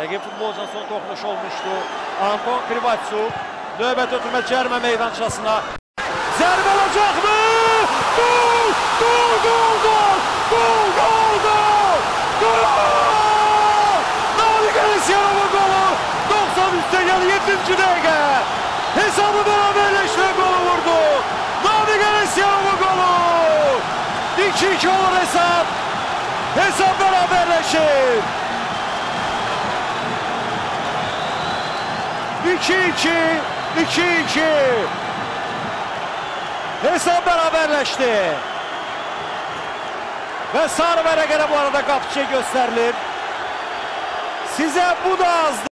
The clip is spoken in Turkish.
Rəqib futbolcunun son toxunuş olmuşdu. Anton Krivatsuk növbət ötürmə cərmə meydançasına. Zərbə olacaqmı? Gol! Gol! Gol! Gol! Gol! Gol! Gol! Gol! Navi Galatasaray'ın golü 93'te geldi 7. dakika. Hesabı beraberleşme golü vurdu. Navi Galatasaray'ın golü. 2-2 olur hesap. Hesap beraberleşir. 2-2, 2-2. Hesap beraberleşti. Ve sarı berekere bu arada kapçıya gösterilir. Size bu da azdı.